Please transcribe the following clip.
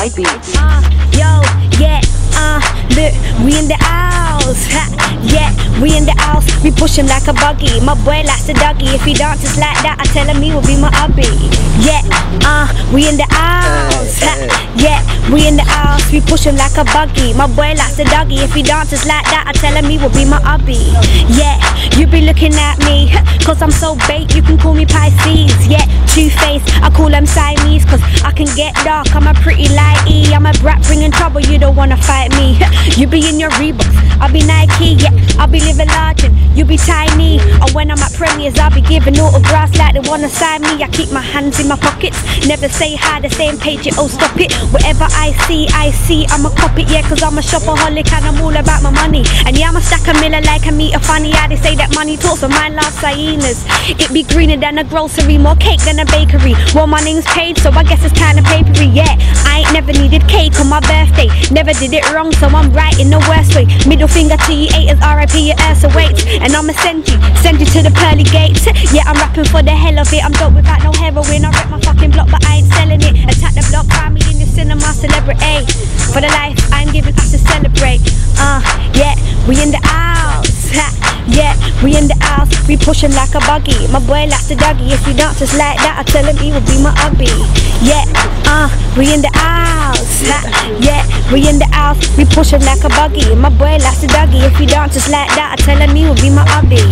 White. Uh, yo, yeah, uh, look, we in the house. Ha, yeah, we in the house. We push him like a buggy. My boy likes a doggy. If he dances like that, I tell him he will be my hubby. Yeah, uh, we in the house. Ha, yeah, we in the house. We push him like a buggy. My boy likes a doggy. If he dances like that, I tell him he will be my hubby. Yeah, looking at me, cause I'm so bait. You can call me Pisces. Yeah, two face. I call them Siamese, cause I can get dark. I'm a pretty lighty. I'm a brat bringing trouble. You don't wanna fight me. you be in your Reeboks. I'll be Nike. Yeah, I'll be living large and you be tiny. And when I'm at premieres, I'll be giving autographs like they wanna sign me. I keep my hands in my pockets. Never say hi, the same page, it, oh stop it. Whatever I see, I see, I'm a cop it, yeah, cause I'm a shopaholic and I'm all about my money. And yeah, I'm a stack a miller like a funny. Yeah, they say that money talks, but mine loves hyenas. It be greener than a grocery, more cake than a bakery. Well, my name's paid, so I guess it's kinda papery, yeah. I ain't never needed cake on my birthday. Never did it wrong, so I'm right in the worst way. Middle finger to you haters, RIP your ass awaits. And I'ma send you, send you to the pearly gates. Yeah, I'm rapping for the hell of it. I'm dope without no heroin. I rep my fucking block, but I ain't selling it. Attack the block, find me in the cinema, celebrity. For the life I'm giving us to celebrate. Uh, yeah, we in the house. Yeah, we in the house. We push him like a buggy. My boy likes the doggy. If he dances like that, I tell him he will be my hubby. Yeah, uh, we in the house. Yeah, we in the house. We push him like a buggy. My boy likes the doggy. If he dances like that, I tell him he will be my hubby.